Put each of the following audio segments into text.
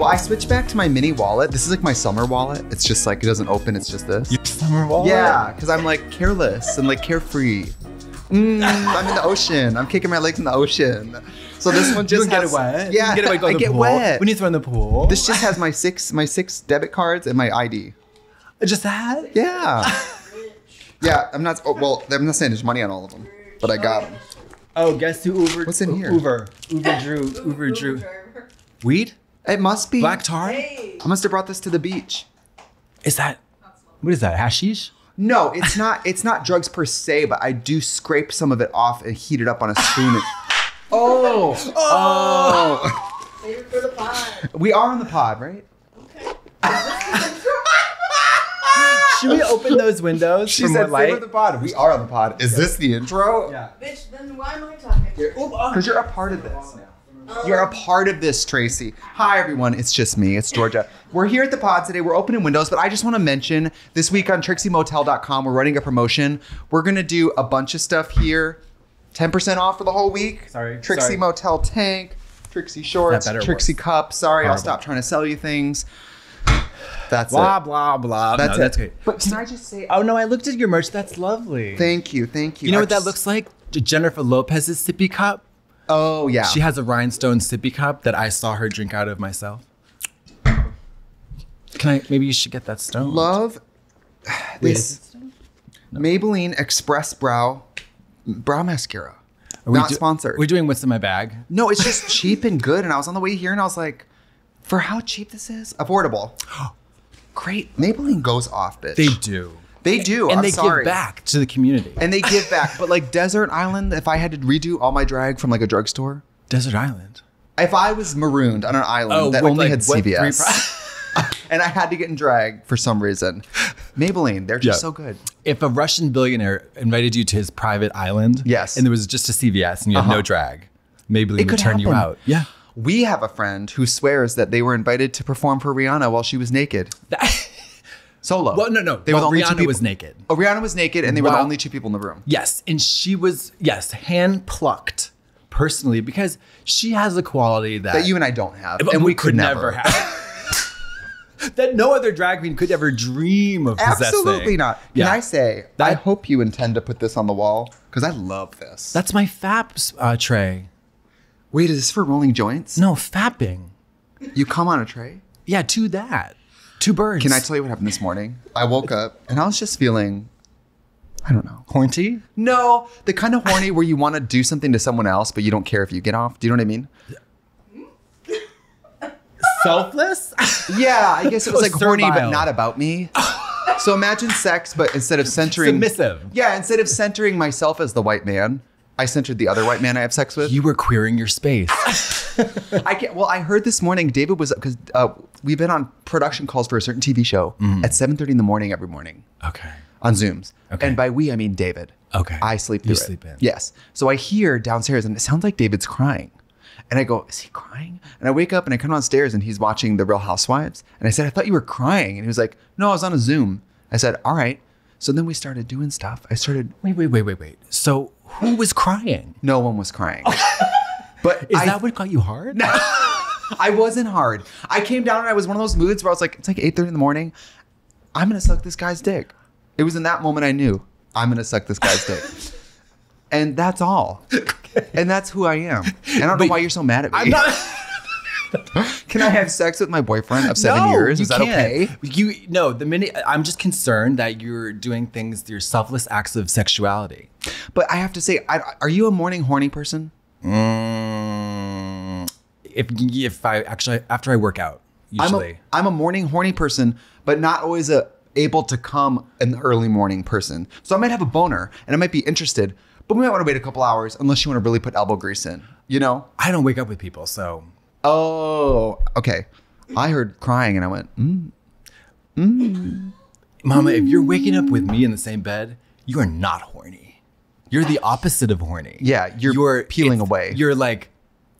Well, I switched back to my mini wallet. This is like my summer wallet. It's just like it doesn't open. It's just this. Your summer wallet? Yeah, because I'm like careless and like carefree. Mm, I'm in the ocean. I'm kicking my legs in the ocean. So this one You just can get has, it wet. Yeah, you can get it wet. Go I to the get pool. wet. When you throw in the pool. this just has my six my six debit cards and my ID. just that. Yeah. Yeah, I'm not. Oh, well, I'm not saying there's money on all of them, but I got them. Oh, guess who Uber? What's in here? Uber. Uber Drew. Uber Drew. Weed? It must be. Black tar? I must have brought this to the beach. Is that? What is that? Hashish? No, it's not. It's not drugs per se, but I do scrape some of it off and heat it up on a spoon. and- oh, oh! oh. Save for the pod. We are on the pod, right? Okay. Should we open those windows She for more said, light? "Favor the pod." We are on the pod. Is this the intro? yeah. Bitch, then why am I talking? Because you're a part of this now. You're a part of this, Tracy. Hi, everyone. It's just me. It's Georgia. We're here at the pod today. We're opening windows, but I just want to mention this week on TrixieMotel.com, we're running a promotion. We're going to do a bunch of stuff here. 10% off for the whole week. Sorry, Trixie sorry. Motel Tank, Trixie Shorts, better Trixie. Cup. Sorry, I'll stop trying to sell you things. That's Blah it. blah blah. That's no, it. That's great. But can I just say, Oh no, I looked at your merch. That's lovely. thank you, thank you. you know I what that looks like? Jennifer Lopez's sippy cup. Oh, yeah. She has a rhinestone sippy cup that I saw her drink out of myself. Can I? Maybe you should get that stone. love this stone? Maybelline Express Brow Brow Mascara. Are Not do- sponsored. We're doing what's in my bag. no, it's just cheap and good. And I was on the way here and I was like, for how cheap this is, affordable. Great. Maybelline goes off, bitch. They do, They do. and I'm they sorry. give back to the community. And they give back. But like Desert Island, if I had to redo all my drag from like a drugstore, Desert Island. if I was marooned on an island that with, only like, had CVS, and I had to get in drag for some reason, Maybelline, they're just Yeah. so good. if a Russian billionaire invited you to his private island, Yes. and there was just a CVS and you had no Uh-huh. drag, Maybelline It would could turn you out. Yeah. We have a friend who swears that they were invited to perform for Rihanna while she was naked. Solo. well, no, no. They were the Rihanna people- was naked. Oh, Rihanna was naked, and they were the only two people in the room. Yes, and she was yes hand plucked personally because she has a quality that, That you and I don't have, and we could never. have. that no other drag queen could ever dream of possessing. Absolutely not. Can Yeah. I say? That- I hope you intend to put this on the wall because I love this. That's my faps uh, tray. Wait, is this for rolling joints? No fapping. You come on a tray. Yeah, to that. Two birds. Can I tell you what happened this morning? I woke up and I was just feeling, I don't know. Horny? No, the kind of horny where you want to do something to someone else, but you don't care if you get off. Do you know what I mean? Selfless? Yeah, I guess it was like horny, but servile. not about me. so imagine sex, but instead of centering Submissive. Yeah, instead of centering myself as the white man, I centered the other white man I have sex with. You were queering your space. I can't. Well, I heard this morning David was up because uh, we've been on production calls for a certain TV show at seven thirty in the morning every morning okay. on Zooms. Okay. And by we, I mean David. Okay. I sleep You through it. sleep in. Yes. So I hear downstairs, and it sounds like David's crying. And I go, is he crying? And I wake up and I come downstairs, and he's watching The Real Housewives. And I said, I thought you were crying. And he was like, No, I was on a Zoom. I said, All right. So then we started doing stuff. I started. Wait, wait, wait, wait, wait. So who was crying? No one was crying. but Is I, that what got you hard? I wasn't hard. I came down and I was one of those moods where I was like, it's like 8:30 in the morning. I'm gonna suck this guy's dick. It was in that moment I knew I'm gonna suck this guy's dick. And that's all. And that's who I am. And I don't know why you're so mad at me. Can I have sex with my boyfriend of seven No, years? Is that can't. okay? You no. The minute I'm just concerned that you're doing things, your selfless acts of sexuality. But I have to say, I, are you a morning horny person? Mm, if if I actually after I work out, I'm a, I'm a morning horny person, but not always a able to come an early morning person. So I might have a boner and I might be interested, but we might want to wait a couple hours unless you want to really put elbow grease in. You know? I don't wake up with people, so Oh, okay. I heard crying and I went, mm. Mama, if you're waking up with me in the same bed, you are not horny. You're the opposite of horny. Yeah, you're peeling away. You're like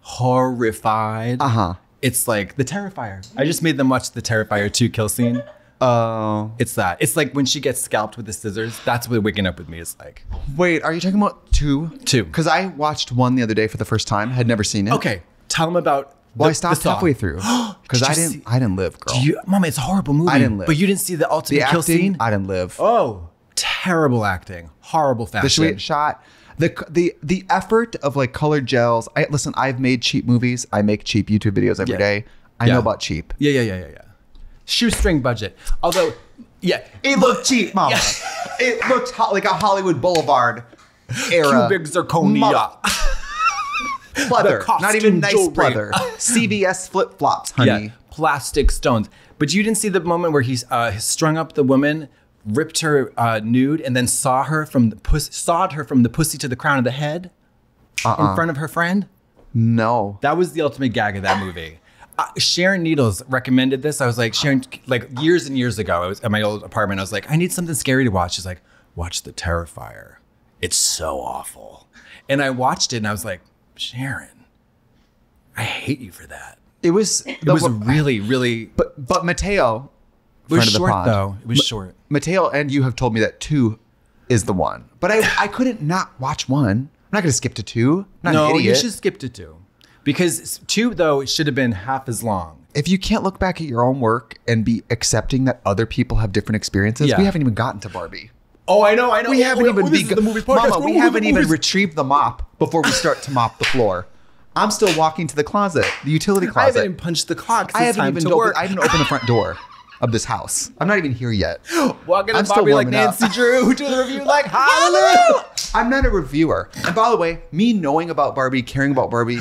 horrified. uh huh. It's like the Terrifier. I just made them watch the Terrifier 2 kill scene. Oh. It's that. It's like when she gets scalped with the scissors. That's what waking up with me is like. Wait, are you talking about two? Two. Because I watched one the other day for the first time, had never seen it. Okay, tell them about. Well, the- I stopped halfway through. because I didn't see- I didn't live, girl. You, Mama, it's a horrible movie. I didn't live. But you didn't see the ultimate the kill acting, scene. I didn't live. oh, terrible acting, horrible fashion. the shot, the the the effort of like colored gels. I listen. I've made cheap movies. I make cheap YouTube videos every Yeah. day. I Yeah. know about cheap. Yeah, yeah, yeah, yeah, yeah. Shoestring budget. Although, yeah, It looked cheap, mama. it looked ho- like a Hollywood Boulevard era. cubic zirconia. Pleather, not even nice jewelry. pleather. CVS flip flops, honey. Yeah, plastic stones. But you didn't see the moment where he's uh, strung up the woman, ripped her uh, nude, and then saw her from the puss, sawed her from the pussy to the crown of the head Uh-uh. in front of her friend. No. That was the ultimate gag of that movie. Uh, Sharon Needles recommended this. I was like, Sharon, like years and years ago, I was at my old apartment. I was like, I need something scary to watch. She's like, watch The Terrifier. It's so awful. And I watched it and I was like, Sharon, I hate you for that. It was. It was really, really. But but Mateo, It was short though. It was short. Mateo and you have told me that two is the one. But I I couldn't not watch one. I'm not gonna skip to two. I'm not No, you should skip to two, because two though it should have been half as long. if you can't look back at your own work and be accepting that other people have different experiences, Yeah. we haven't even gotten to Barbie. Oh, I know, I know. We haven't even oh, this begun- the movie podcast. Mama, we Oh, the haven't even movies. retrieved the mop before we start to mop the floor. I'm still walking to the closet, the utility closet. I haven't even punched the clock. I haven't time even to opened. I haven't opened the front door of this house. I'm not even here yet. Walking I'm to Bobby like warming up. Nancy Drew, do the review like hallelujah. I'm not a reviewer. And by the way, me knowing about Barbie, caring about Barbie,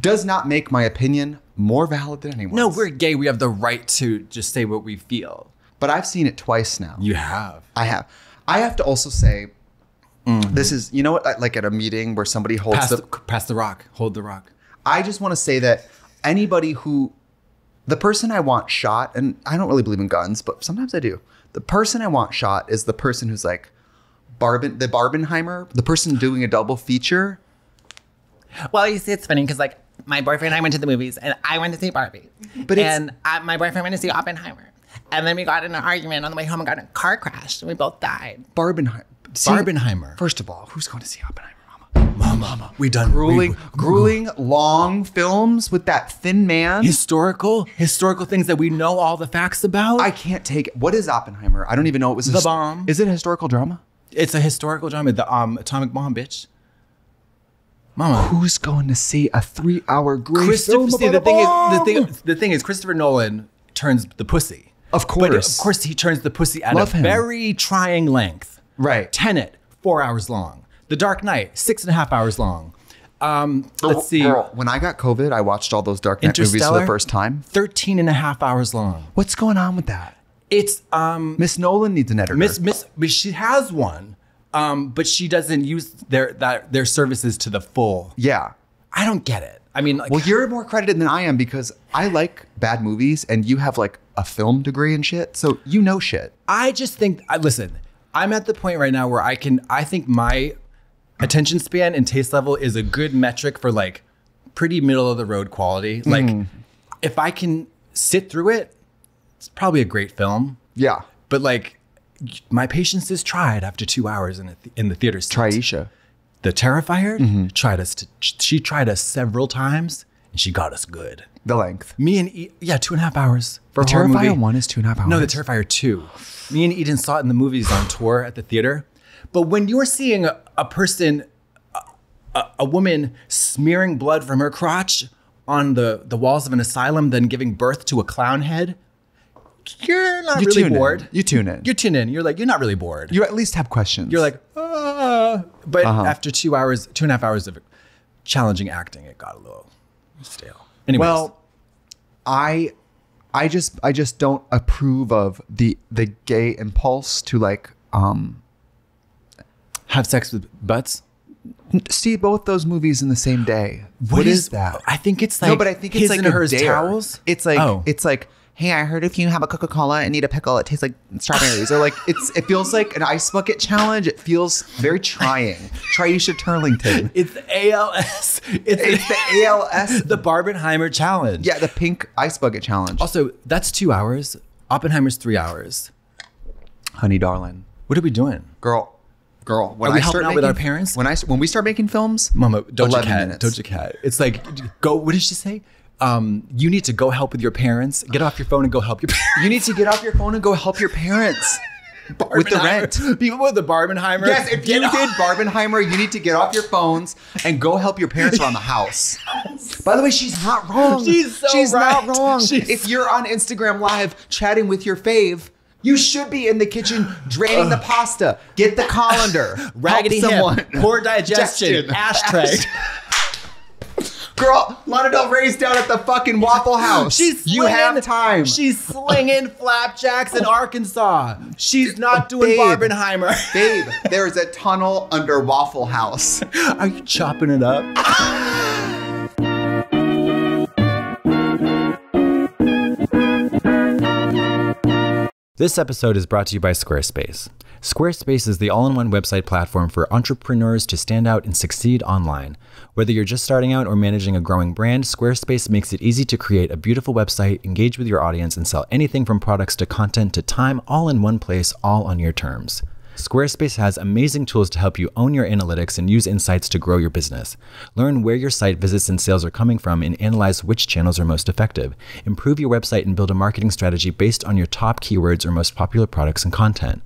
does not make my opinion more valid than anyone's. No, we're gay. We have the right to just say what we feel. But I've seen it twice now. You have. I have. I have to also say, this is, you know what, like at a meeting where somebody holds Pass the, the, pass the rock. Hold the rock. I just want to say that anybody who, the person I want shot, and I don't really believe in guns, but sometimes I do. The person I want shot is the person who's like, Barben, the Barbenheimer, the person doing a double feature. Well, you see, it's funny because like my boyfriend and I went to the movies, and I went to see Barbie, But it's- and uh, my boyfriend went to see Oppenheimer, and then we got in an argument on the way home and got in a car crash, and we both died. Barbenheimer. See, Barbenheimer. First of all, who's going to see Oppenheimer, Mama? Mama, we done Grueling, we- grueling, long films with that thin man. historical, historical things that we know all the facts about. I can't take. What is Oppenheimer? I don't even know it was. The his- bomb. Is it a historical drama? it's a historical drama. The um, atomic bomb, bitch. Mama, Who's going to see a three-hour great Christopher. film See, about the a thing is, the thing, the thing is, Christopher Nolan turns the pussy. Of but course. of course, he turns the pussy at Love a him. very trying length. Right. Tenet, four hours long. The Dark Knight, six and a half hours long. Um, let's see. Girl, when I got COVID, I watched all those Dark Knight movies for the first time. 13 and a half hours long. What's going on with that? It's um Miss Nolan needs an editor. Miss Miss but she has one. Um, but she doesn't use their that their services to the full. yeah. I don't get it. I mean, like, Well, you're more credited than I am because I like bad movies, and you have like a film degree and shit, so you know shit. I just think. I listen. I'm at the point right now where I can. I think my attention span and taste level is a good metric for like pretty middle of the road quality. Like, if I can sit through it, it's probably a great film. Yeah. But like, my patience is tried after two hours in, a th- in the theater. seat. The Terrifier Mm-hmm. tried us. To, she tried us several times, and she got us good. The length. Me and e- yeah, two and a half hours for The Terrifier movie. one is two and a half hours. No, the Terrifier two. Me and Eden saw it in the movies on tour at the theater. But when you're seeing a, a person, a, a, woman smearing blood from her crotch on the, the walls of an asylum, then giving birth to a clown head, you're not You really tune in. bored. You tune in. You tune in. You're like, you're not really bored. You at least have questions. You're like, ah. But Uh-huh. after two hours, two and a half hours of challenging acting, it got a little stale. Anyways, well, I, I just, I just don't approve of the the gay impulse to like, um, have sex with butts. see both those movies in the same day. what is, that? I think it's like no, but I think it's his like and a hers dare. towels. It's like Oh. it's like, hey, I heard if you have a Coca Cola and eat a pickle, it tastes like strawberries. or like it's it feels like an ice bucket challenge. It feels very trying. Triisha Turlington. It's ALS. It's, It's the ALS. the Barbenheimer challenge. Yeah, the pink ice bucket challenge. Also, that's two hours. Oppenheimer's three hours. Honey, darling, What are we doing? girl, girl. When Are we I helping start out with our parents? When I when we start making films, Mama, Doja 11 Cat. minutes. Doja Cat. It's like go. What did she say? Um, you need to go help with your parents. Get off your phone and go help your parents. You need to get off your phone and go help your parents. With the rent. People with the Barbenheimer. Yes, if you did Barbenheimer, you need to get off your phones and go help your parents around the house. By the way, she's not wrong. She's so She's right. not wrong. She's- if you're on Instagram Live chatting with your fave, you should be in the kitchen draining the pasta. Get the colander. raggedy help someone. hip, poor digestion, Digestion. ashtray. Girl, Lana Del Rey's down at the fucking Waffle House. She's you slinging- have time. She's slinging flapjacks in Arkansas. She's not doing Babe. Barbenheimer. Babe, there is a tunnel under Waffle House. Are you chopping it up? This episode is brought to you by Squarespace. Squarespace is the all in one website platform for entrepreneurs to stand out and succeed online. Whether you're just starting out or managing a growing brand, Squarespace makes it easy to create a beautiful website, engage with your audience, and sell anything from products to content to time all in one place, all on your terms. Squarespace has amazing tools to help you own your analytics and use insights to grow your business. Learn where your site visits and sales are coming from and analyze which channels are most effective. Improve your website and build a marketing strategy based on your top keywords or most popular products and content.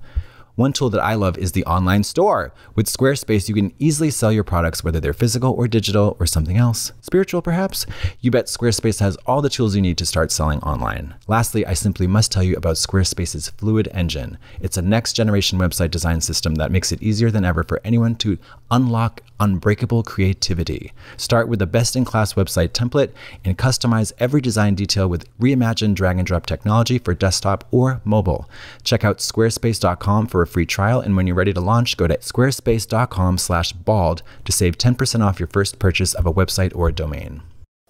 One tool that I love is the online store. With Squarespace, you can easily sell your products, whether they're physical or digital or something else, spiritual perhaps. You bet Squarespace has all the tools you need to start selling online. Lastly, I simply must tell you about Squarespace's Fluid Engine. It's a next generation website design system that makes it easier than ever for anyone to unlock unbreakable creativity. Start with a best in class website template and customize every design detail with reimagined drag and drop technology for desktop or mobile. Check out squarespace.com for a free trial and when you're ready to launch, go to squarespace.com/bald to save 10% off your first purchase of a website or a domain.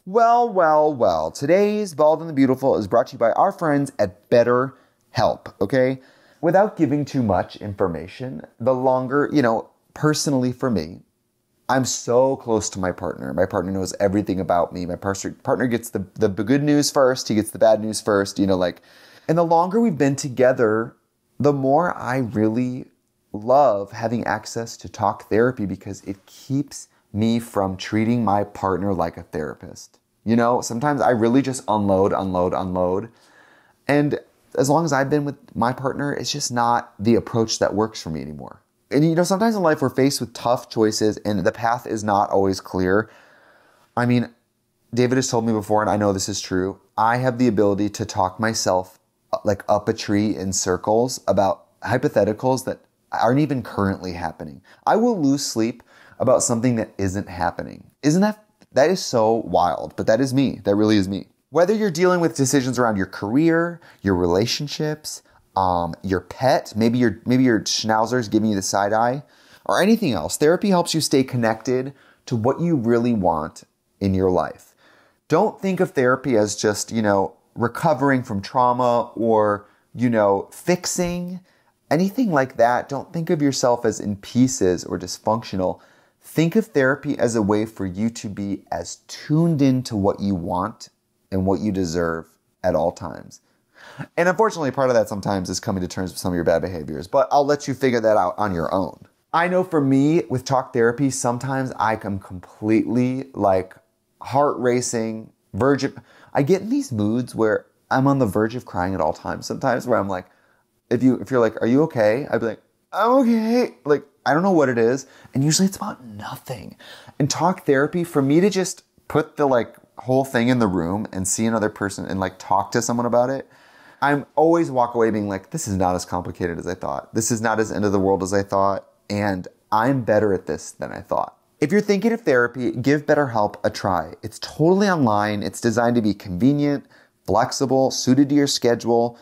Well, well, well. Today's Bald and the Beautiful is brought to you by our friends at Better Help, okay? Without giving too much information, the longer, you know, personally for me, I'm so close to my partner. My partner knows everything about me. My par- partner gets the, the good news first, he gets the bad news first, you know, like, and the longer we've been together, the more I really love having access to talk therapy because it keeps me from treating my partner like a therapist. You know, sometimes I really just unload, unload, unload. And as long as I've been with my partner, it's just not the approach that works for me anymore. And you know, sometimes in life we're faced with tough choices and the path is not always clear. I mean, David has told me before, and I know this is true. I have the ability to talk myself like up a tree in circles about hypotheticals that aren't even currently happening. I will lose sleep about something that isn't happening. Isn't that that is so wild, but that is me. That really is me. Whether you're dealing with decisions around your career, your relationships, um, your pet, maybe your maybe your schnauzer's giving you the side eye, or anything else, therapy helps you stay connected to what you really want in your life. Don't think of therapy as just, you know, recovering from trauma or, you know, fixing anything like that. Don't think of yourself as in pieces or dysfunctional. Think of therapy as a way for you to be as tuned into what you want and what you deserve at all times. And unfortunately, part of that sometimes is coming to terms with some of your bad behaviors, but I'll let you figure that out on your own. I know for me with talk therapy, sometimes I am completely like heart racing, of, I get in these moods where I'm on the verge of crying at all times. Sometimes where I'm like, if you if you're like, are you okay? I'd be like, I'm okay. Like, I don't know what it is. And usually it's about nothing. And talk therapy, for me to just put the like whole thing in the room and see another person and like talk to someone about it, I'm always walk away being like, this is not as complicated as I thought. This is not as end of the world as I thought. And I'm better at this than I thought. If you're thinking of therapy, give BetterHelp a try. It's totally online. It's designed to be convenient, flexible, suited to your schedule.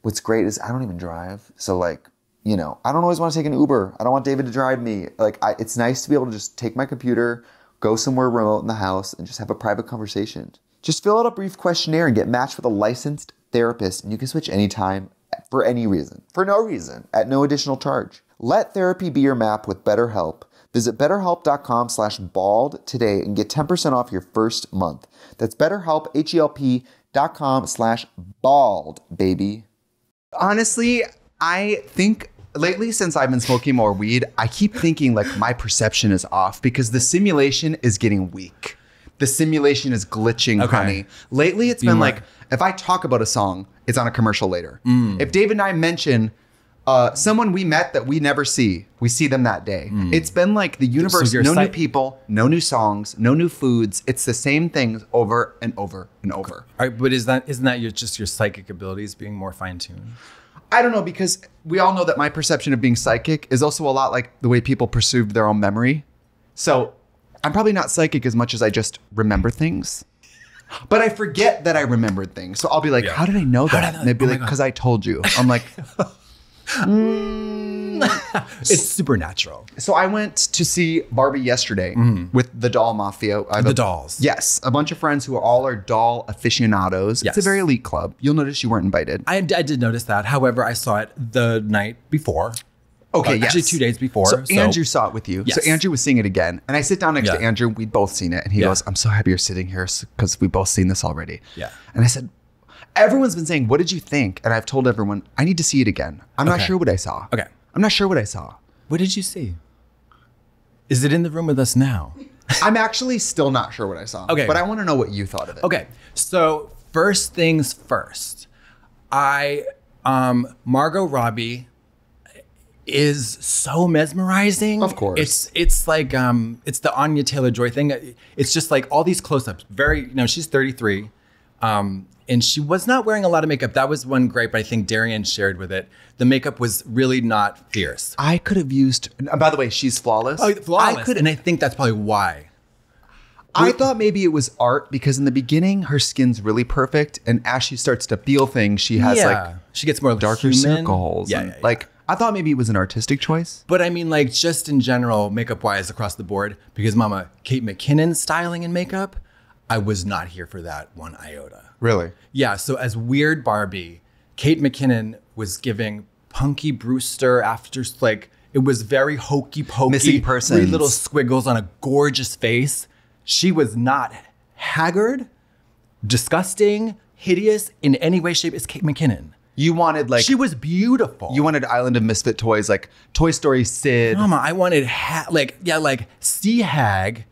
What's great is I don't even drive. So like, you know, I don't always want to take an Uber. I don't want David to drive me. Like, I, it's nice to be able to just take my computer, go somewhere remote in the house, and just have a private conversation. Just fill out a brief questionnaire and get matched with a licensed therapist, and you can switch anytime for any reason, for no reason, at no additional charge. Let therapy be your map with BetterHelp. Visit betterhelp.com slash bald today and get 10% off your first month. That's betterhelp, H-E-L-P dot com slash bald, baby. Honestly, I think lately since I've been smoking more weed, I keep thinking like my perception is off because the simulation is getting weak. the simulation is glitching, Okay. honey. Lately, it's Be been more- like if I talk about a song, it's on a commercial later. Mm. If David and I mention uh, someone we met that we never see, we see them that day. It's been like the universe, you're no new people, no new songs, no new foods. It's the same things over and over and over. All right, but is that isn't that your just your psychic abilities being more fine tuned? I don't know because we all know that my perception of being psychic is also a lot like the way people perceive their own memory. So I'm probably not psychic as much as I just remember things. But I forget that I remembered things. So I'll be like, Yeah. how did I know that? I- and they'd be oh like, because I told you. I'm like, It's supernatural. so I went to see Barbie yesterday with the Doll Mafia. I have. The a- dolls. Yes, a bunch of friends who are all are doll aficionados. Yes. It's a very elite club. You'll notice you weren't invited. I, I did notice that. However, I saw it the night before. Okay, Uh, yes. actually two days before, So, so- Andrew saw it with you. Yes. So Andrew was seeing it again, and I sit down next to Andrew. We'd both seen it, and he Yeah. goes, "I'm so happy you're sitting here because we both seen this already." Yeah. And I said, "Everyone's been saying, what did you think?" And I've told everyone, I need to see it again. I'm not sure what I saw. Okay. I'm not sure what I saw. What did you see? Is it in the room with us now? I'm actually still not sure what I saw. Okay. But I want to know what you thought of it. Okay, so first things first, I um Margot Robbie is so mesmerizing. Of course. it's it's like um it's the Anya Taylor Joy thing. It's just like all these close-ups. Very, you know, she's 33, um, and she was not wearing a lot of makeup. That was one gripe I think Darian shared with it. The makeup was really not fierce. I could have used. By the way, she's flawless. Oh, flawless. I could. and I think that's probably why. I thought maybe it was art because in the beginning her skin's really perfect, and as she starts to feel things, she has yeah, like she gets more darker human. circles. Yeah, and, yeah, yeah. like I thought maybe it was an artistic choice. But I mean, like, just in general, makeup wise across the board, because Mama Kate McKinnon styling and makeup, I was not here for that one iota. Really? Yeah, so as weird Barbie, Kate McKinnon was giving Punky Brewster after, like, it was very hokey pokey. Missing person, Three little squiggles on a gorgeous face. She was not haggard, disgusting, hideous in any way, shape. It's Kate McKinnon. You wanted like she was beautiful. you wanted Island of Misfit toys like Toy Story Sid. Mama, I wanted ha- like yeah, like sea hag.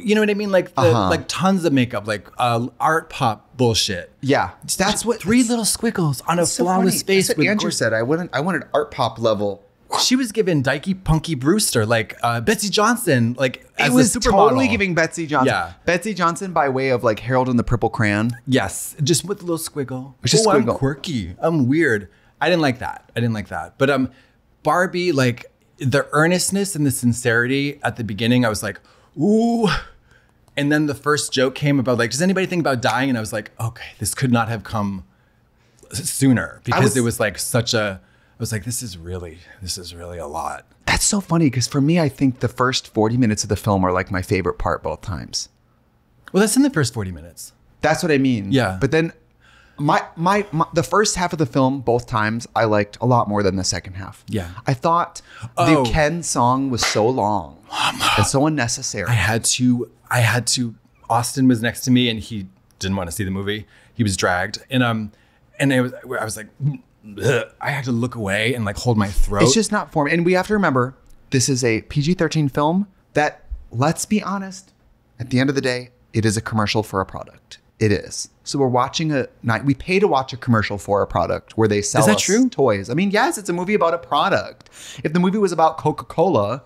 You know what I mean? Like the, Uh-huh. like tons of makeup, like uh, art pop bullshit. yeah, that's what Three little squiggles on a so flawless funny. face. That's what with Andrew said. I wanted I wanted art pop level. She was given Dykey Punky Brewster, like uh, Betsey Johnson, like as it was totally giving Betsey Johnson. Yeah. Betsey Johnson by way of like Harold and the Purple Crayon. Yes, just with a little squiggle. Just oh, I'm quirky. I'm weird. I didn't like that. I didn't like that. But um, Barbie, like the earnestness and the sincerity at the beginning, I was like, ooh. And then the first joke came about like, does anybody think about dying? And I was like, okay, this could not have come sooner because was- it was like such a. I was like, this is really, this is really a lot. That's so funny because for me, I think the first 40 minutes of the film are like my favorite part both times. Well, that's in the first forty minutes. That's what I mean. Yeah. But then my, my my the first half of the film both times I liked a lot more than the second half. Yeah. I thought Oh. the Ken song was so long and so unnecessary. I had to I had to Austin was next to me and he didn't want to see the movie. He was dragged. And um and it was I was like "Ugh." I had to look away and like hold my throat. It's just not for me. And we have to remember this is a PG 13 film that, let's be honest, at the end of the day, it is a commercial for a product. It is. So we're watching a night. We pay to watch a commercial for a product where they sell is that us true? toys. I mean, yes, it's a movie about a product. If the movie was about Coca Cola,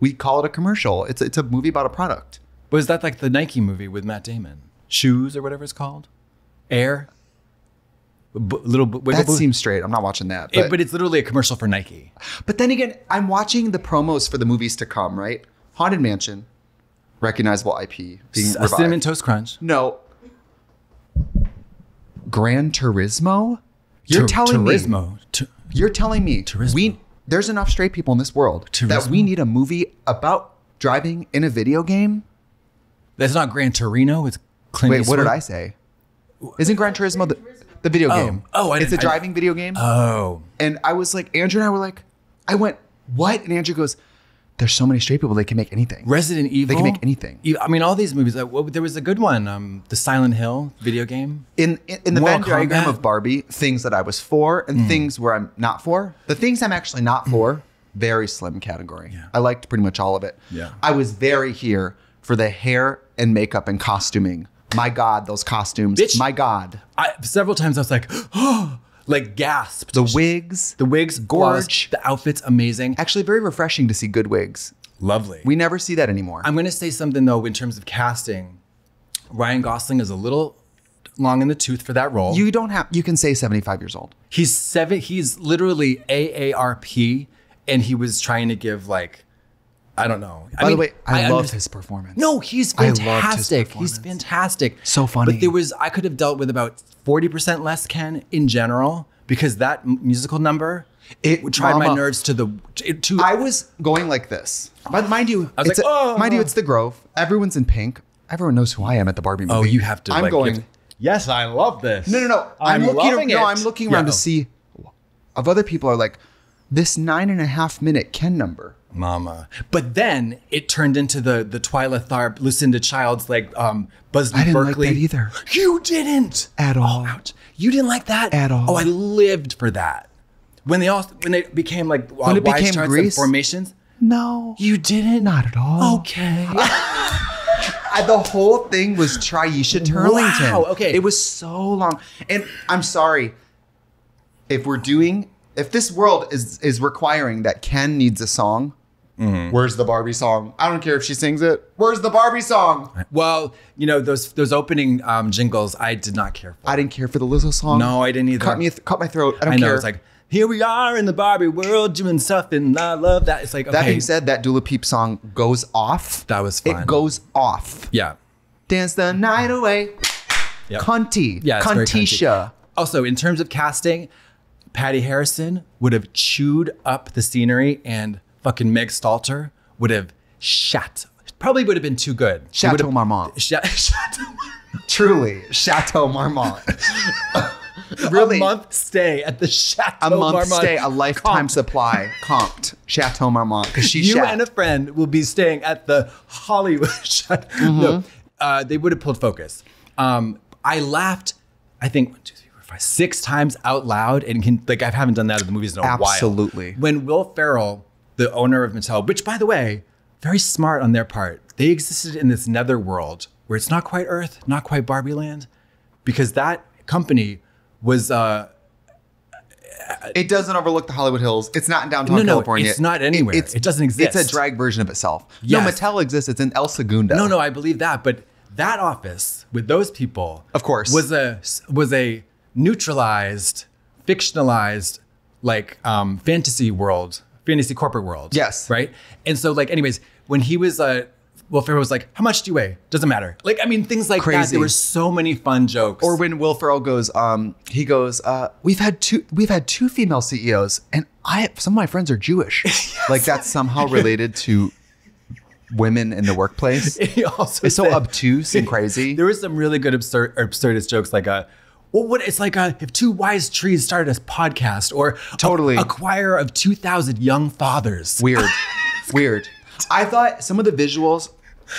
we'd call it a commercial. It's it's a movie about a product. was that like the Nike movie with Matt Damon? Shoes or whatever it's called? Air? B- little b- That boot? seems straight. I'm not watching that. It- But, but it's literally a commercial for Nike. but then again, I'm watching the promos for the movies to come. Right? Haunted Mansion, recognizable IP being A revived. cinnamon toast crunch. No. Gran Turismo? You're Tur- telling me. Turismo. You're telling me Turismo. we there's enough straight people in this world that we need a movie about driving in a video game? That's not Gran Torino. It's Clint Wait, what did I say? Isn't Gran Turismo the, the video Oh. game? Oh, I it's a didn't- I- driving video game. Oh. and I was like, Andrew and I were like, I went, what? And Andrew goes, there's so many straight people they can make anything. Resident Evil. They can make anything. I mean, all these movies. Uh, well, there was a good one, um, the Silent Hill video game. in in, in the Mortal Venn diagram of Barbie, things that I was for and things where I'm not for. The things I'm actually not for, very slim category. Yeah. I liked pretty much all of it. Yeah. I was very here for the hair and makeup and costuming. My God, those costumes. Bitch. My God. I, several times I was like, oh, like gasped. The wigs. The wigs, Gorge. gorge. The outfits, amazing. Actually, very refreshing to see good wigs. Lovely. We never see that anymore. I'm going to say something though in terms of casting. Ryan Gosling is a little long in the tooth for that role. you don't have, you can say 75 years old. he's seven. He's literally AARP, and he was trying to give like, I don't know. By the way, I, under- love his performance. No, he's I fantastic. He's fantastic. So funny. But there was I could have dealt with about forty percent less Ken in general because that musical number It- tried my nerves to the to. I was going like this. But mind you, I was it's like, a- oh. mind you, oh. it's the Grove. Everyone's in pink. Everyone knows who I am at the Barbie oh, movie. oh, you have to. I'm like, going. to- yes, I love this. No, no, no. I'm, looking. loving no. I'm looking around Yeah. to see. Of other people are like, this nine and a half minute Ken number. Mama. But then it turned into the the Twyla Tharp, Lucinda Childs, like um Busby I didn't like Berkeley. that either. You didn't At all. Oh. You didn't like that At all. Oh, I lived for that. When they all when it became like when it became charts Grease? and formations. No, You didn't. not at all. Okay. I, the whole thing was Triesha Turlington. Wow, okay. It was so long. And I'm sorry. If we're doing if this world is is requiring that Ken needs a song, Mm-hmm. where's the Barbie song? I don't care if she sings it. Where's the Barbie song? well, you know those those opening um, jingles, I did not care for. I didn't care for the Lizzo song. No, I didn't either. Cut me cut my throat. I don't I know care. it's like here we are in the Barbie world doing stuff, and I love that. It's like okay, that being said, that Dula Peep song goes off. That was fun. It goes off. yeah, Dance the night away. Yep. Cunty. Yeah, Cuntisha. Also, in terms of casting, Patty Harrison would have chewed up the scenery, and fucking Meg Stalter would have shat. Probably would have been too good. She Chateau Marmont. Sha- Chateau Truly, Chateau Marmont. really, A month stay at the Chateau a month Marmont. stay, a lifetime Comped. supply, comped. Chateau Marmont. Because she You shat. and a friend will be staying at the Hollywood. Chateau. Mm-hmm. No, uh, they would have pulled focus. Um, I laughed. I think one, two, three, four, five, six times out loud, and can, like I haven't done that in the movies in a Absolutely. while. Absolutely. When Will Ferrell, the owner of Mattel, which by the way, very smart on their part, they existed in this nether world where it's not quite Earth, not quite Barbie Land, because that company was uh, it doesn't overlook the Hollywood Hills. It's not in downtown No, no, California. it's not anywhere. It doesn't exist. It's a drag version of itself. Yes. No, Mattel exists. It's in El Segundo. No, no, I believe that, but that office with those people, Of course. was a was a neutralized, fictionalized, like um, fantasy world, fantasy corporate world. Yes. right. And so, like, anyways, when he was uh, Will Ferrell was like, "How much do you weigh? Doesn't matter." Like, I mean, things like that. Crazy. There were so many fun jokes. Or when Will Ferrell goes, um, he goes, uh, "We've had two, we've had two female CEOs, and I, some of my friends are Jewish. Like that's somehow related to women in the workplace. he also It's so obtuse and crazy. There was some really good absurd absurdist jokes like uh what it's like uh, if two wise trees started a podcast or Totally. a, choir of 2,000 young fathers. Weird, weird. I thought some of the visuals,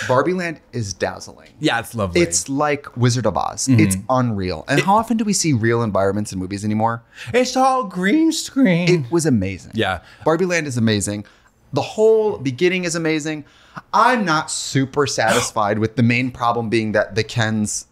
Barbie Land is dazzling. yeah, it's lovely. It's like Wizard of Oz. It's unreal. And how often do we see real environments in movies anymore? it's all green screen. It was amazing. Yeah. Barbie Land is amazing. The whole beginning is amazing. I'm not super satisfied with the main problem being that the Kens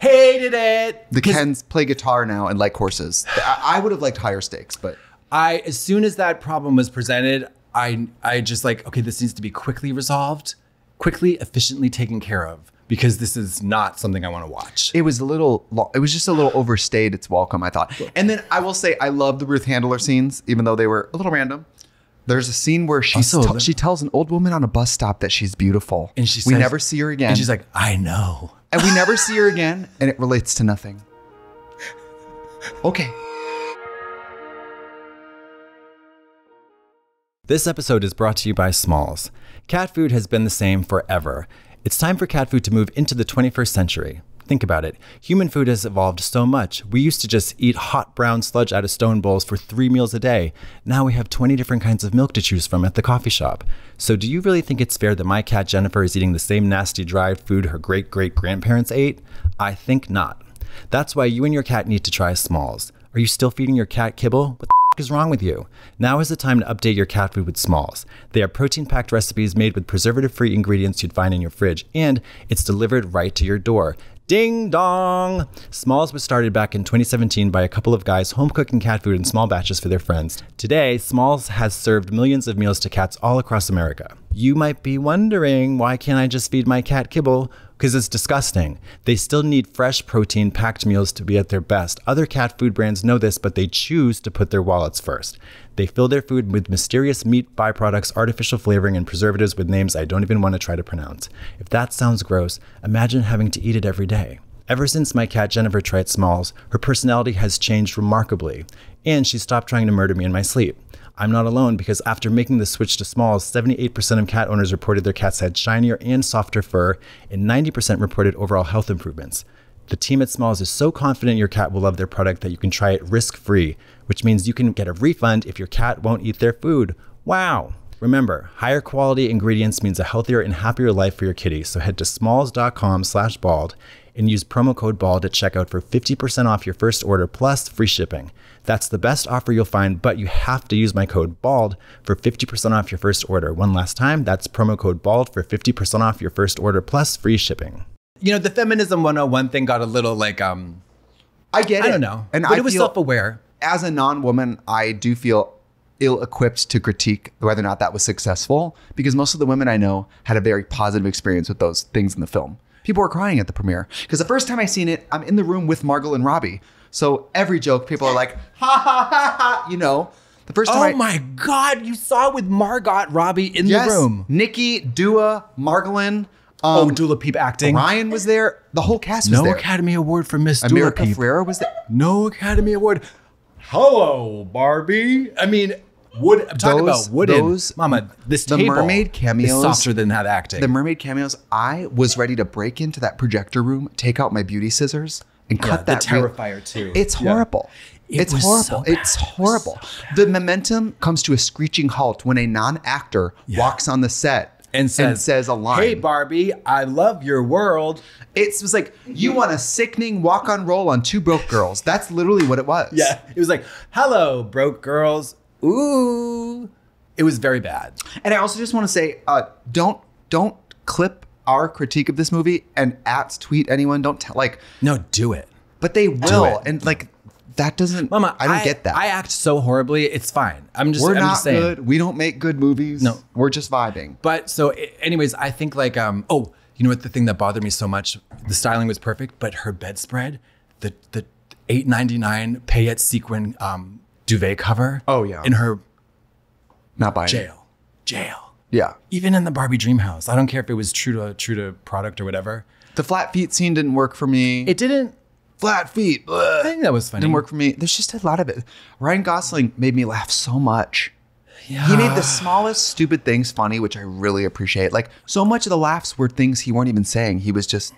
Hated it. The Kens play guitar now and like horses. I, I would have liked higher stakes, but I as soon as that problem was presented, I I just like okay, this needs to be quickly resolved, quickly, efficiently taken care of because this is not something I want to watch. it was a little it was just a little overstayed its welcome i thought and then i will say i love the ruth handler scenes even though they were a little random there's a scene where she Also, the- she tells an old woman on a bus stop that she's beautiful and she we says- never see her again And she's like, I know. And we never see her again and it relates to nothing okay This episode is brought to you by Smalls. Cat food has been the same forever. It's time for cat food to move into the 21st century. Think about it. Human food has evolved so much. We used to just eat hot brown sludge out of stone bowls for three meals a day. Now we have 20 different kinds of milk to choose from at the coffee shop. So, do you really think it's fair that my cat Jennifer is eating the same nasty dried food her great great grandparents ate? I think not. That's why you and your cat need to try Smalls. Are you still feeding your cat kibble? What the is wrong with you? Now is the time to update your cat food with Smalls. They are protein packed recipes made with preservative free ingredients you'd find in your fridge, and it's delivered right to your door. Ding dong! Smalls was started back in 2017 by a couple of guys home cooking cat food in small batches for their friends. Today, Smalls has served millions of meals to cats all across America. You might be wondering why can't I just feed my cat kibble? Because it's disgusting. They still need fresh protein packed meals to be at their best. Other cat food brands know this, but they choose to put their wallets first. They fill their food with mysterious meat byproducts, artificial flavoring, and preservatives with names I don't even want to try to pronounce. If that sounds gross, imagine having to eat it every day. Ever since my cat Jennifer tried Smalls, her personality has changed remarkably, and she stopped trying to murder me in my sleep. I'm not alone because after making the switch to Smalls, 78% of cat owners reported their cats had shinier and softer fur, and 90% reported overall health improvements. The team at Smalls is so confident your cat will love their product that you can try it risk free, which means you can get a refund if your cat won't eat their food. Wow! Remember, higher quality ingredients means a healthier and happier life for your kitty. So head to smalls.com slash bald and use promo code BALD at checkout for 50% off your first order plus free shipping. That's the best offer you'll find, but you have to use my code BALD for 50% off your first order. One last time, that's promo code BALD for 50% off your first order plus free shipping. You know, the feminism 101 thing got a little like, um, I get I it. I don't know. And but I it was self aware. as a non-woman, I do feel ill-equipped to critique whether or not that was successful because most of the women I know had a very positive experience with those things in the film. People were crying at the premiere because the first time I seen it, I'm in the room with Margot and Robbie. So every joke, people are like, ha ha ha ha, you know. The first time Oh I, my God, you saw it with Margot Robbie in yes, the room. Nikki, Dua, Margolin, Oh, um, Dula Peep acting. Ryan was there. The whole cast was No there. No Academy Award for Miss Dula America Peep. Ferrera was there. No Academy Award. Hello, Barbie. I mean, wood. Talk Those- about wooden. those- Mama, this the table mermaid is cameos- softer than that acting. The mermaid cameos. I was ready to break into that projector room, take out my beauty scissors, and cut the that. real- Terrifier too. It's Yeah. horrible. It it's horrible. so it's It was horrible. The momentum comes to a screeching halt when a non-actor walks on the set and says, a line. Hey, Barbie, I love your world. it was like you want a sickening walk on roll on two broke girls. That's literally what it was. Yeah. It was like, hello, broke girls. Ooh. It was very bad. And I also just want to say, uh, don't don't clip our critique of this movie and at tweet anyone. Don't tell like, No, do it. but they will. And like that doesn't. Mama, I don't get that. I act so horribly. It's fine. I'm just, We're I'm not just saying. good. We don't make good movies. No. we're just vibing. But so, anyways, I think like, um, oh, you know what? The thing that bothered me so much, the styling was perfect, but her bedspread, the the eight ninety nine paillette sequin um, duvet cover. Oh, yeah. in her Not it. jail, jail. Yeah, Even in the Barbie dream house, I don't care if it was true to true to product or whatever. the flat feet scene didn't work for me. It didn't. flat feet. I think that was funny. Didn't work for me. There's just a lot of it. Ryan Gosling made me laugh so much. Yeah. He made the smallest stupid things funny, which I really appreciate. Like so much of the laughs were things he weren't even saying. He was just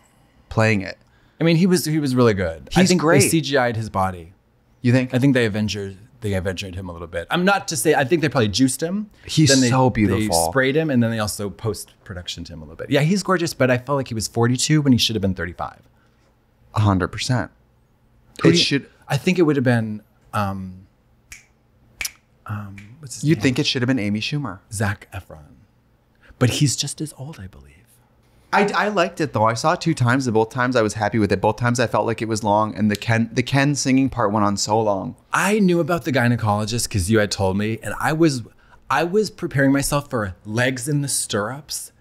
playing it. I mean, he was he was really good. I He's think great. They CGI'd his body. You think? I think they Avengers they Avenged him a little bit. I'm not to say I think they probably juiced him. He's they, so beautiful. They sprayed him and then they also post production to him a little bit. Yeah, he's gorgeous, but I felt like he was 42 when he should have been 35. A hundred percent. It you- should. I think it would have been um um what's his You name? think it should have been Amy Schumer? Zac Efron. But he's just as old, I believe. I, I liked it though. I saw it two times, and both times I was happy with it. Both times I felt like it was long, and the Ken the Ken singing part went on so long. I knew about the gynecologist because you had told me, and I was I was preparing myself for legs in the stirrups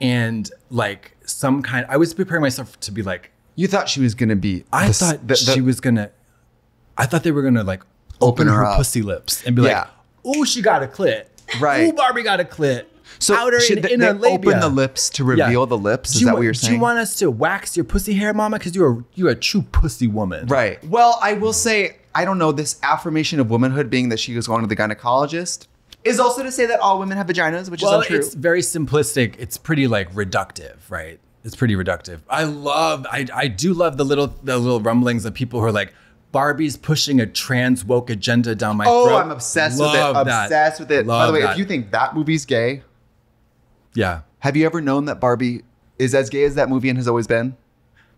and like some kind I was preparing myself to be like You thought she was gonna be. I the thought the- the- she was gonna I thought they were gonna like Open open, her her, pussy lips and be Yeah. like, oh, she got a clit. Right. Ooh, Barbie got a clit. So outer should and they- inner they labia. open the lips to reveal the lips? Is you that what you're saying? Do you want us to wax your pussy hair, mama? Because you're you're a true pussy woman. Right. Well, I will say, I don't know, this affirmation of womanhood being that she was going to the gynecologist is also to say that all women have vaginas, which Well, is untrue. it's very simplistic. It's pretty like reductive, right? It's pretty reductive. I love, I, I do love the little the little rumblings of people who are like, Barbie's pushing a trans woke agenda down my oh, throat. Oh, I'm obsessed Love with it. that. Obsessed with it. By the way, that. if you think that movie's gay, yeah, have you ever known that Barbie is as gay as that movie and has always been?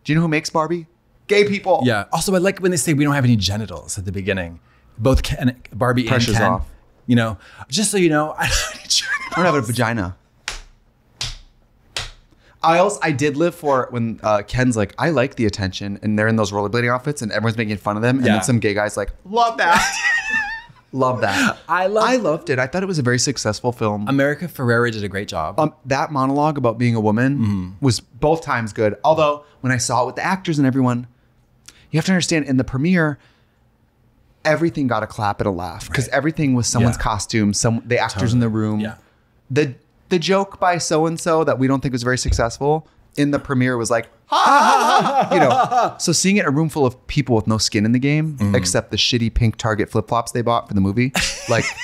Do you know who makes Barbie? Gay people. yeah. Also, I like when they say we don't have any genitals at the beginning. both Ken, Barbie Pressure's and Ken. off. You know, just so you know, I I don't have a vagina. I also I did live for when uh, Ken's like I like the attention and they're in those rollerblading outfits and everyone's making fun of them and Yeah. then some gay guys like love that, love that. I love I loved it. I thought it was a very successful film. America Ferrera did a great job. um, that monologue about being a woman Mm-hmm. was both times good. Although when I saw it with the actors and everyone, you have to understand in the premiere, everything got a clap and a laugh because everything was someone's Yeah. costume, some the actors in the room. yeah. The the joke by so and so that we don't think was very successful in the premiere was like, ha, ha, ha, ha, you know. So seeing it in a room full of people with no skin in the game, Mm-hmm. except the shitty pink Target flip flops they bought for the movie, like.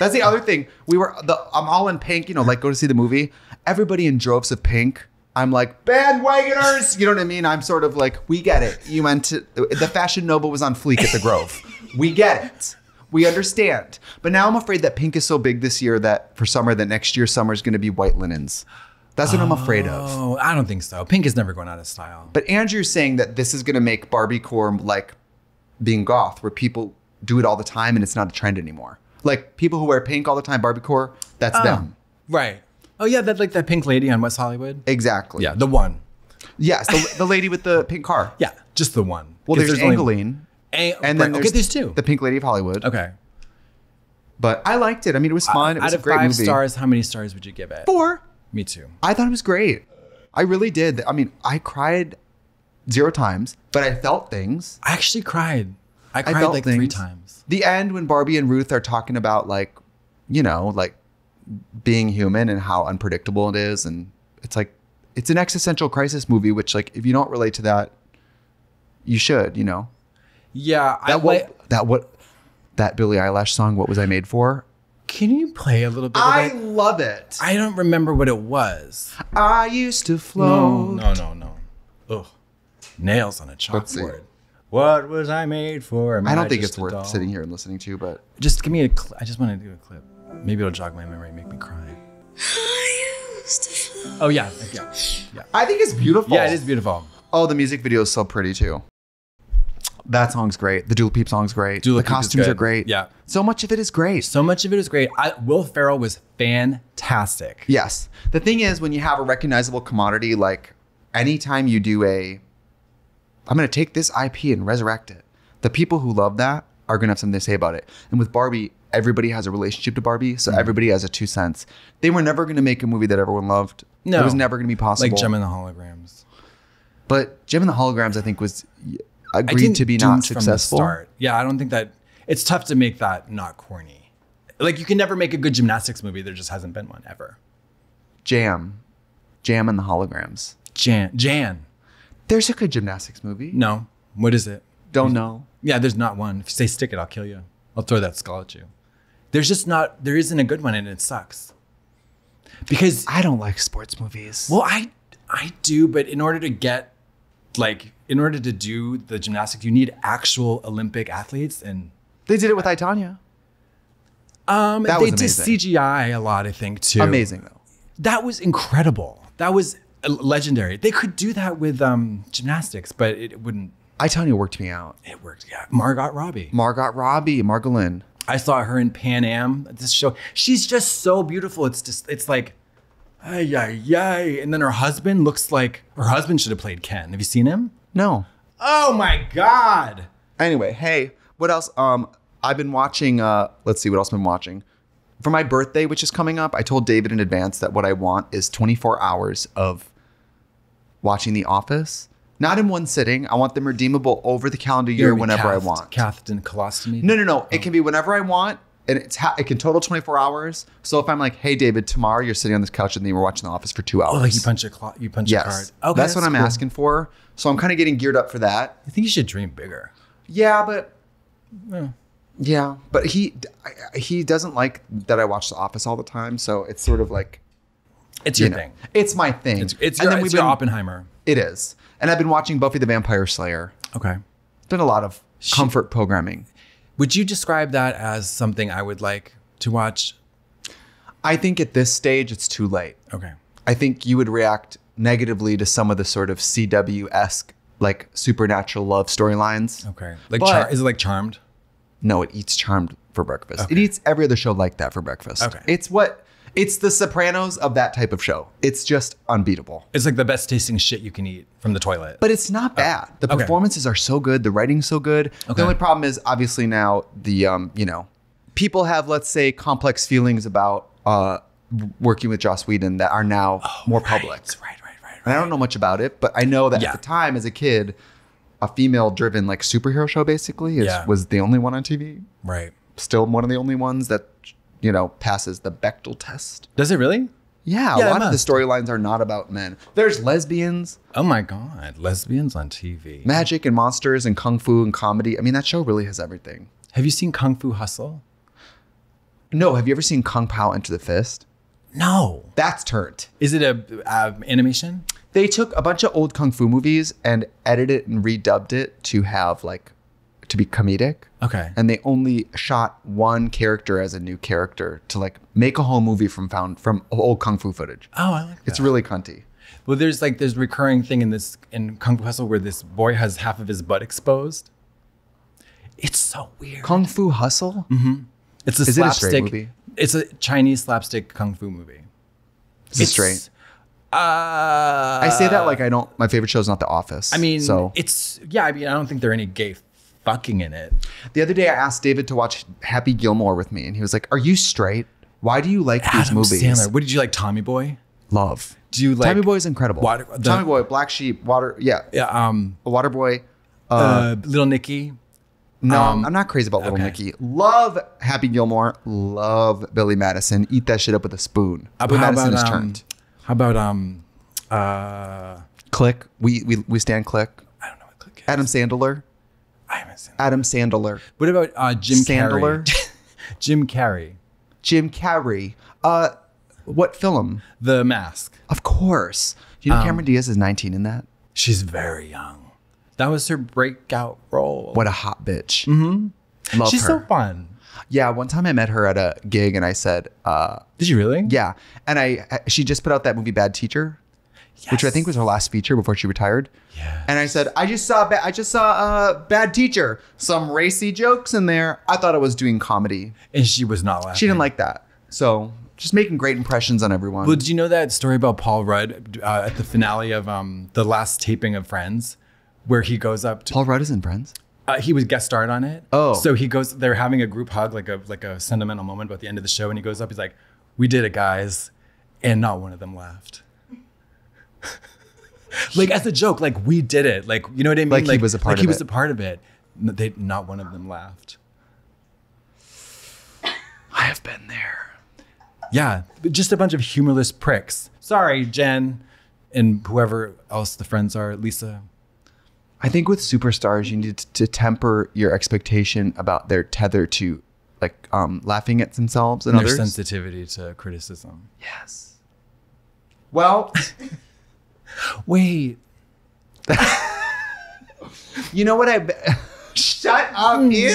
That's the other thing. We were the I'm all in pink, you know, like go to see the movie. Everybody in droves of pink. I'm like bandwagoners. You know what I mean? I'm sort of like, we get it. You went to the Fashion Nova was on fleek at the Grove. we get it. We understand. But now I'm afraid that pink is so big this year that for summer that next year summer is going to be white linens. That's what I'm afraid of. Oh, I don't think so. Pink is never going out of style. But Andrew's saying that this is going to make Barbie core like being goth, where people do it all the time and it's not a trend anymore. Like people who wear pink all the time, Barbie core, that's oh, them. Right. Oh yeah, that like that pink lady on West Hollywood. Exactly. Yeah, the one. Yes, the, the lady with the pink car. Yeah, just the one. Well, there's, only- Angeline, A- and then right, there's, okay, there's two. The Pink Lady of Hollywood. okay. But I liked it. I mean, it was fun. It was Out a of great five movie. stars, how many stars would you give it? Four. Me too. I thought it was great. I really did. I mean, I cried zero times, but I felt things. I actually cried. I I cried felt like things. three times. The end when Barbie and Ruth are talking about like, you know, like being human and how unpredictable it is, and it's like it's an existential crisis movie. Which like if you don't relate to that, you should. You know Yeah, I that like. what that what that Billie Eilish song. What was I made for? Can you play a little bit I of it? love it. I don't remember what it was. I used to No, float. no, no, no. no. Ugh. Nails on a Let's see. chalkboard. What was I made for? Am I don't think it's worth doll? sitting here and listening to, but Just give me a. Cl- I just want to do a clip. Maybe it'll jog my memory, and make me cry. Oh yeah, yeah, yeah. I think it's beautiful. Yeah, it is beautiful. Oh, the music video is so pretty too. That song's great. The Dula Peep song's great. Dula the Peep costumes are great. Yeah. So much of it is great. So much of it is great. I, Will Ferrell was fantastic. Yes. The thing is, when you have a recognizable commodity, like anytime you do a, I'm going to take this IP and resurrect it, the people who love that are going to have something to say about it. And with Barbie, everybody has a relationship to Barbie, so mm-hmm. everybody has a two cents. They were never going to make a movie that everyone loved. No. It was never going to be possible. Like Jem and the Holograms. but Jim and the Holograms, I think, was agreed to be not successful. Yeah, I don't think that it's tough to make that not corny. Like you can never make a good gymnastics movie. There just hasn't been one ever. Jam. Jam and the Holograms. Jan, Jan. There's a good gymnastics movie. No, what is it? Don't know. Yeah, there's not one. If you say stick it, I'll kill you. I'll throw that skull at you. There's just not. There isn't a good one, and it sucks. Because I don't like sports movies. well, I I do, but in order to get like in order to do the gymnastics, you need actual Olympic athletes, and they did it with I, Tonya. um, That they was did. CGI a lot, I think, too. Amazing though. That was incredible. That was uh, legendary. They could do that with um, gymnastics, but it wouldn't. I, Tonya worked me out. It worked. Yeah, Margot Robbie. Margot Robbie, Margolin. I saw her in Pan Am this show. She's just so beautiful. It's just, it's like, ay, ay, ay. And then her husband looks like, her husband should have played Ken. Have you seen him? No. Oh my God. Anyway, hey, what else? Um, I've been watching. Uh, let's see what else I've been watching. For my birthday, which is coming up, I told David in advance that what I want is 24 hours of watching The Office. Not in one sitting. I want them redeemable over the calendar year whenever I want. Cathed colostomy. No, no, no. It can be whenever I want, and it's ha- it can total 24 hours. So if I'm like, hey, David, tomorrow you're sitting on this couch and then we're watching The Office for two hours. Oh, like you punch a clock, you punch a card. Okay, that's, what I'm asking for. So I'm kind of getting geared up for that. I think you should dream bigger. Yeah, but yeah, but he I- he doesn't like that I watch The Office all the time. So it's sort of like It's you your know, thing. it's my thing. It's, it's And your, then we've been- Oppenheimer. It is, and I've been watching Buffy the Vampire Slayer. Okay. It's been a lot of comfort programming. Would you describe that as something I would like to watch? I think at this stage it's too late. Okay. I think you would react negatively to some of the sort of CW esque like supernatural love storylines. Okay. Like, But- Char- is it like Charmed? No, it eats Charmed for breakfast. It eats every other show like that for breakfast. Okay. It's what it's the Sopranos of that type of show. It's just unbeatable. It's like the best tasting shit you can eat from the toilet. But it's not bad. The okay. performances are so good. The writing's so good. Okay. The only problem is obviously now the um, you know, people have let's say complex feelings about uh working with Joss Whedon that are now more public. Right, right, right, right. And I don't know much about it, but I know that Yeah. at the time as a kid, a female driven like superhero show basically is, Yeah. was the only one on TV. Right. Still one of the only ones that you know passes the Bechdel test. Does it really? Yeah, Yeah, a lot of the storylines are not about men. There's lesbians, Oh my god, lesbians on TV. magic and monsters and kung fu and comedy. I mean, that show really has everything. Have you seen Kung Fu Hustle? No, have you ever seen Kung Pow Enter the Fist? No. That's turned. Is it a uh, animation? They took a bunch of old kung fu movies and edited it and redubbed it to have like to be comedic. Okay. And they only shot one character as a new character to like make a whole movie from found from old kung fu footage. oh, I like that. It's really cunty. well, there's like there's recurring thing in this in Kung Fu Hustle where this boy has half of his butt exposed. It's so weird. Kung Fu Hustle? Mm-hmm. It's a Is it a straight slapstick. movie? It's a Chinese slapstick kung fu movie. Is it straight? Uh, I say that like I don't. My favorite show is not The Office. I mean, so it's yeah. I mean, I don't think there are any gay fucking in it. the other day I asked David to watch Happy Gilmore with me, and he was like, "Are you straight? Why do you like these Adam movies?" Sandler. What did you like, Tommy Boy? Love. Do you like Tommy Boy is incredible. Water- the- Tommy Boy, Black Sheep, Water. Yeah, Yeah. Um. Water Boy. Uh, Little Nicky. No, Um, I'm not crazy about Little okay. Nicky. Love Happy Gilmore. Love Billy Madison. Eat that shit up with a spoon. Uh, Billy how Madison about, is um, turned. How about um, uh, Click. We we we stand Click. I don't know what click is. Adam Sandler. I seen. Adam Sandler. What about uh, Jim Sandler? Carrey? Jim Carrey, Jim Carrey. Uh, what film? The Mask. Of course. You know Um, Cameron Diaz is 19 in that. She's very young. That was her breakout role. What a hot bitch. Mm-hmm. Love She's her. so fun. yeah, one time I met her at a gig and I said, uh, Did you really? yeah. And I she just put out that movie Bad Teacher, which I think was her last feature before she retired. Yeah. And I said, I just saw ba- I just saw uh, Bad Teacher. Some racy jokes in there. I thought I was doing comedy. And she was not laughing. She didn't like that. So just making great impressions on everyone. Well, did you know that story about Paul Rudd uh, at the finale of um, the last taping of Friends, where he goes up to Paul Rudd is in Friends. uh, he was guest starred on it. Oh. so he goes. They're having a group hug, like a like a sentimental moment about the end of the show, and he goes up. He's like, "We did it, guys," and not one of them laughed. like as a joke, like we did it. Like you know what I mean? Like he was a part like of he was a part of it. They not one of them laughed. I have been there. Yeah, just a bunch of humorless pricks. Sorry, Jen, and whoever else the friends are, Lisa. I think with superstars, you need to temper your expectation about their tether to like um, laughing at themselves and Their others. sensitivity to criticism. yes. Well, Wait, you know what I. Be- Shut up, Hmm. you!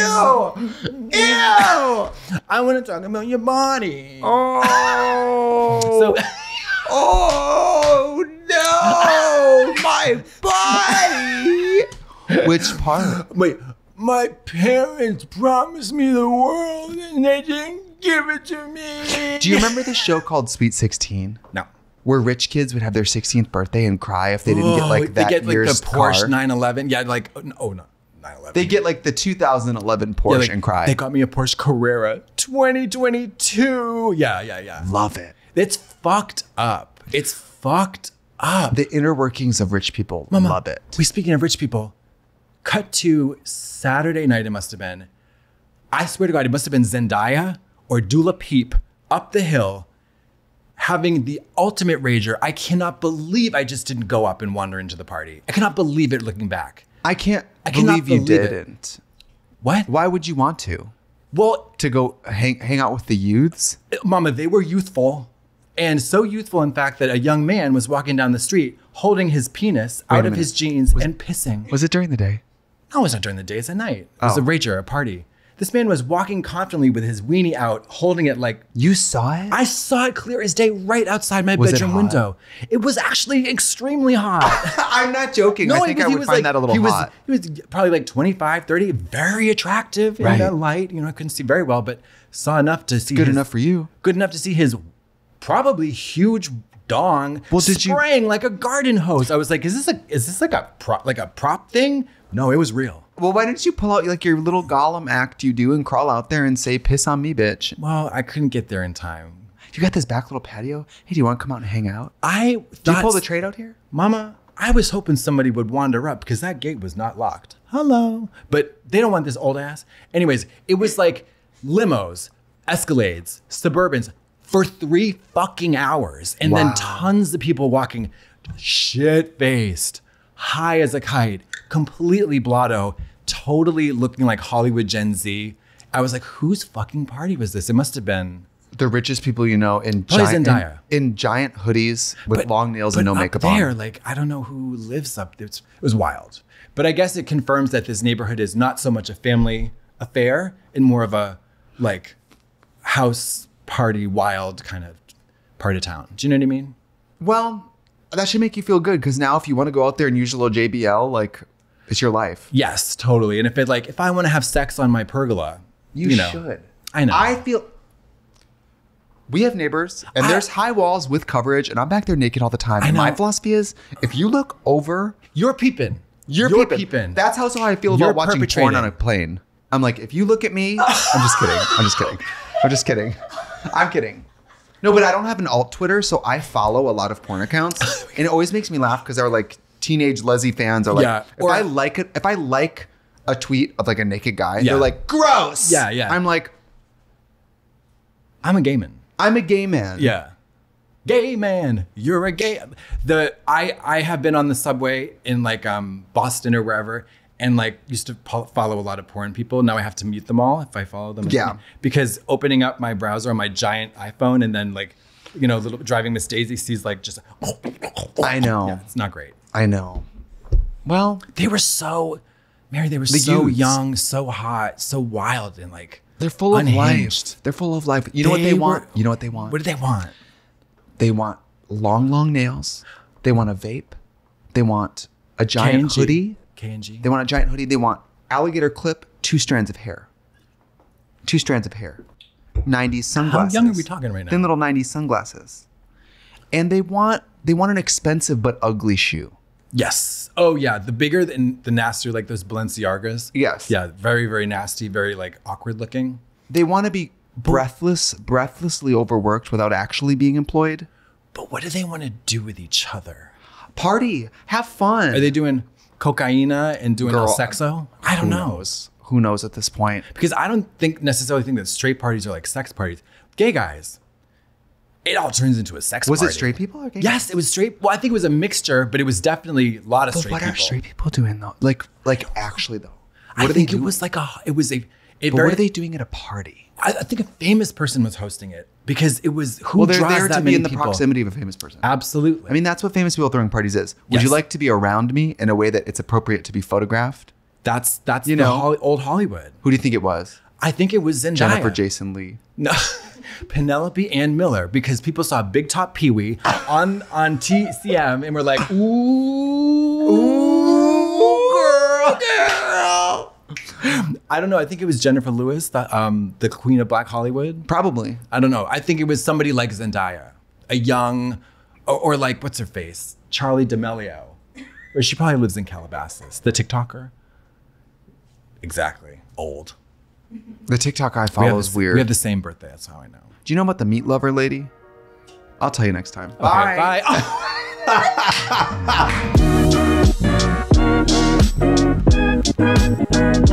Ew! I want to talk about your body. Oh! So, oh no! My body! Which part? wait, my parents promised me the world and they didn't give it to me. Do you remember the show called Sweet 16? No. Where rich kids would have their 16th birthday and cry if they didn't get like that they get like year's the Porsche car. 911. Yeah, like oh, no, oh 911. They get like the 2011 Porsche Yeah, like, and cry. They got me a Porsche Carrera 2022. Yeah, yeah, yeah. Love it. It's fucked up. It's fucked up. The inner workings of rich people love it. We speaking of rich people, cut to Saturday night. It must have been. I swear to God, it must have been Zendaya or Dula Peep up the hill, having the ultimate rager. I cannot believe I just didn't go up and wander into the party. I cannot believe it looking back. I can't I cannot believe you believe it. didn't. What? Why would you want to? Well, To go hang hang out with the youths? Mama, they were youthful. And so youthful, in fact, that a young man was walking down the street holding his penis Wait out of his jeans and pissing. Was it during the day? No, it was not during the day. It's at night. It was Oh. a rager, a party. This man was walking confidently with his weenie out, holding it like You saw it? I saw it clear as day right outside my Was it bedroom hot? window. It was actually extremely hot. I'm not joking. No, I think because I would was find like- that a little he was, hot. He was probably like 25, 30, very attractive Right. in that light. You know, I couldn't see very well, but saw enough to see Good his- enough for you. Good enough to see his probably huge dong Well, did you- spraying like a garden hose. I was like, is this a is this like a prop like a prop thing? No, it was real. Well, why didn't you pull out like your little Gollum act you do and crawl out there and say, piss on me, bitch? Well, I couldn't get there in time. You got this back little patio? Hey, do you want to come out and hang out? I Did you pull the trade out here? Mama, I was hoping somebody would wander up because that gate was not locked. Hello. But they don't want this old ass. Anyways, it was like limos, Escalades, Suburbans for three fucking hours. And Wow. then tons of people walking shit faced, high as a kite, completely blotto, totally looking like Hollywood Gen Z. I was like, whose fucking party was this? It must have been. The richest people you know in giant, in, in giant hoodies with long nails and no up makeup there, on. like I don't know who lives up there. It was wild, but I guess it confirms that this neighborhood is not so much a family affair and more of a like house party, wild kind of part of town. Do you know what I mean? Well, that should make you feel good because now if you want to go out there and use a little JBL, like it's your life. Yes, totally. And if it like if I want to have sex on my pergola, you, know, should. I know. I feel we have neighbors and I- there's high walls with coverage, and I'm back there naked all the time. And my philosophy is if you look over, You're peeping. you're, You're peeping. peeping. That's how so I feel You're about watching porn on a plane. I'm like, if you look at me, I'm just kidding. I'm just kidding. I'm just kidding. I'm kidding. No, but I don't have an alt Twitter, so I follow a lot of porn accounts, and it always makes me laugh because they're like teenage lesy fans are like, Yeah, if or- I like it, if I like a tweet of like a naked guy, Yeah. they're like, gross. Yeah, yeah. I'm like, I'm a gay man. I'm a gay man. Yeah. Gay man, you're a gay. The I I have been on the subway in like um Boston or wherever, and like used to follow a lot of porn people. Now I have to mute them all if I follow them. Yeah. Because opening up my browser on my giant iPhone and then like, you know, little driving Miss Daisy sees like just. I know. Yeah, it's not great. I know. Well, They were so, Mary. They were The so youths. young, so hot, so wild, and like they're full of life. They're full of life. You know what They they want? you know what they want? What do they want? They want long, long nails. They want a vape. They want a giant K&G. hoodie. K&G. They want a giant hoodie. They want alligator clip, two strands of hair. Two strands of hair. 90s sunglasses. How young are we talking right now? Thin little 90s sunglasses. And they want they want an expensive but ugly shoe. Yes. Oh yeah, the bigger and the nastier, like those Balenciagas. Yes. Yeah, very very nasty, very like awkward looking. They want to be breathless, breathlessly overworked without actually being employed. But what do they want to do with each other? Party, have fun. Are they doing cocaina and doing Girl, all sexo? I don't know. knows? Who knows at this point? Because I don't think necessarily think that straight parties are like sex parties. Gay guys, it all turns into a sex Was party. it straight people or gay Yes, it was straight. Well, I think it was a mixture, but it was definitely a lot of But straight what people. are straight people doing though? Like, like actually though, I are think they it was like a. It was a. It But very, what are they doing at a party? I, I think a famous person was hosting it because it was who Well, they're draws there that to be in the people? proximity of a famous person. Absolutely. I mean, that's what famous people throwing parties is. Would you like to be around me in a way that it's appropriate to be photographed? that's that's You know. Holly, old Hollywood. Who do you think it was? I think it was Zendaya. Jennifer Jason Lee. No, Penelope Ann Miller, because people saw Big Top Pee Wee on on TCM and were like, "Ooh, girl, girl." I don't know. I think it was Jennifer Lewis, the um, the Queen of Black Hollywood. Probably. I don't know. I think it was somebody like Zendaya, a young, or, or like what's her face, Charli D'Amelio, or she probably lives in Calabasas, the TikToker. Exactly, old. The TikTok I follow we is the, weird. We have the same birthday. That's how I know. Do you know about the meat lover lady? I'll tell you next time. Okay, bye. Bye.